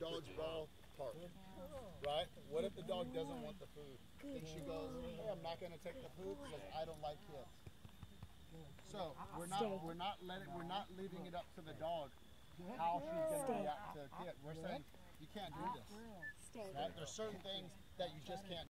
dog's park. Right? What if the dog doesn't want the food? And she goes, hey, I'm not going to take the food because I don't like kids. So we're not we're not letting we're not leaving it up to the dog how she's going to react to a kid. We're saying you can't do this. Right? There's certain things that you just can't